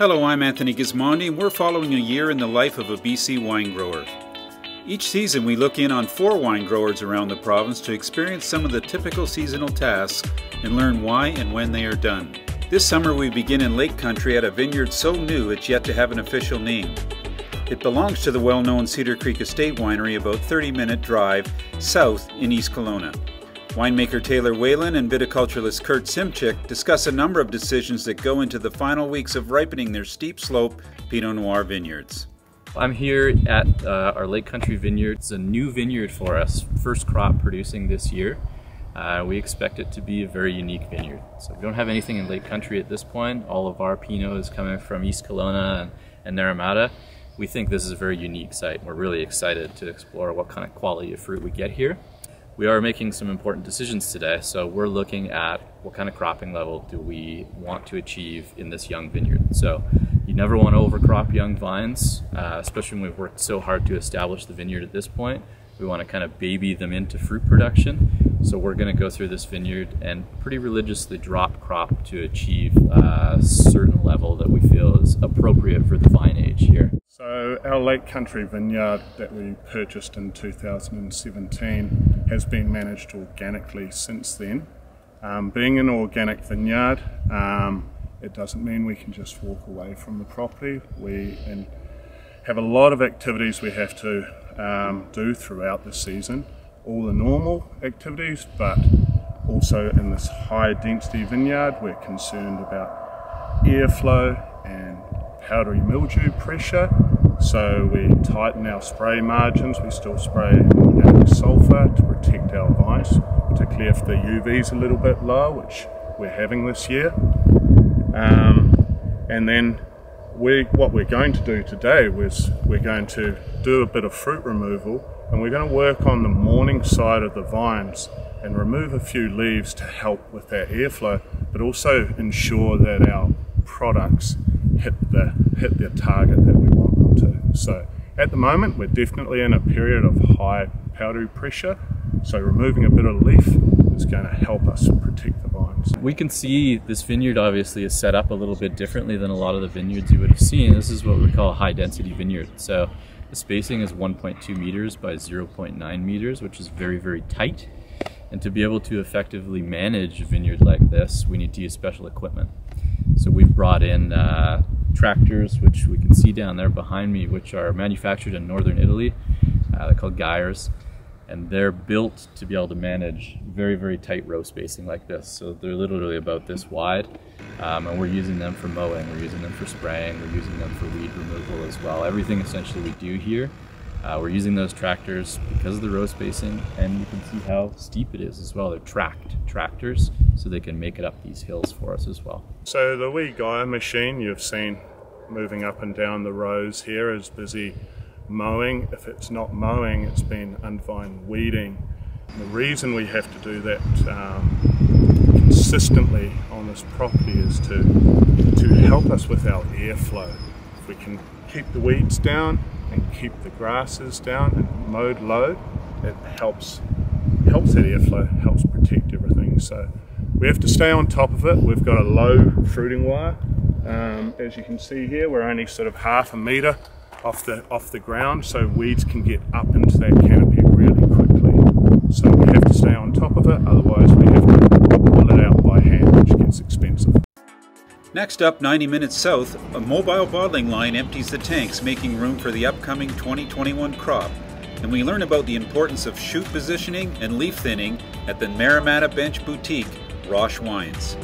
Hello, I'm Anthony Gismondi, and we're following a year in the life of a BC wine grower. Each season, we look in on four wine growers around the province to experience some of the typical seasonal tasks and learn why and when they are done. This summer, we begin in Lake Country at a vineyard so new it's yet to have an official name. It belongs to the well known CedarCreek Estate Winery, about 30 minute drive south in East Kelowna. Winemaker Taylor Whelan and viticulturalist Kurt Simcic discuss a number of decisions that go into the final weeks of ripening their steep slope Pinot Noir vineyards. I'm here at uh, our Lake Country Vineyard. It's a new vineyard for us, first crop producing this year. Uh, we expect it to be a very unique vineyard. So we don't have anything in Lake Country at this point. All of our Pinot is coming from East Kelowna and, and Naramata. We think this is a very unique site. We're really excited to explore what kind of quality of fruit we get here we are making some important decisions today. So we're looking at what kind of cropping level do we want to achieve in this young vineyard. So you never want to overcrop young vines, uh, especially when we've worked so hard to establish the vineyard at this point. We want to kind of baby them into fruit production. So we're going to go through this vineyard and pretty religiously drop crop to achieve a certain level that we feel is appropriate for the vine age here. So our Lake Country vineyard that we purchased in 2017 has been managed organically since then. Um, being an organic vineyard, um, it doesn't mean we can just walk away from the property. We have a lot of activities we have to um, do throughout the season, all the normal activities, but also in this high density vineyard, we're concerned about airflow and powdery mildew pressure. So we tighten our spray margins. We still spray organic sulfur to protect our vines, particularly if the UV is a little bit low, which we're having this year. Um, and then we, what we're going to do today is we're going to do a bit of fruit removal and we're going to work on the morning side of the vines and remove a few leaves to help with that airflow, but also ensure that our products hit the hit their target that we. So at the moment, we're definitely in a period of high powdery pressure. So removing a bit of leaf is going to help us protect the vines. We can see this vineyard obviously is set up a little bit differently than a lot of the vineyards you would have seen. This is what we call a high density vineyard. So the spacing is 1.2 meters by 0.9 meters, which is very, very tight. And to be able to effectively manage a vineyard like this, we need to use special equipment. So we've brought in uh, tractors, which we can see down there behind me, which are manufactured in northern Italy. Uh, they're called Geiers, and they're built to be able to manage very, very tight row spacing like this. So they're literally about this wide, um, and we're using them for mowing, we're using them for spraying, we're using them for weed removal as well. Everything essentially we do here uh, we're using those tractors because of the row spacing and you can see how steep it is as well. They're tracked tractors so they can make it up these hills for us as well. So the wee Geier machine you've seen moving up and down the rows here is busy mowing. If it's not mowing, it's been unvine weeding. The reason we have to do that um, consistently on this property is to, to help us with our airflow. If we can keep the weeds down, and keep the grasses down and mowed low, it helps helps that airflow, helps protect everything. So we have to stay on top of it. We've got a low fruiting wire. Um, as you can see here, we're only sort of half a metre off the off the ground, so weeds can get up into that canopy really quickly. So we have to stay on top of it, otherwise we Next up, 90 minutes south, a mobile bottling line empties the tanks, making room for the upcoming 2021 crop. And we learn about the importance of shoot positioning and leaf thinning at the Naramata Bench Boutique, Roche Wines.